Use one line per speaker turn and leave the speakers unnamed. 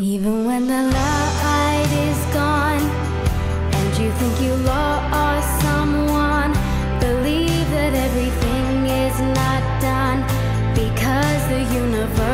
Even when the light is gone and you think you lost someone, believe that everything is not done because the universe.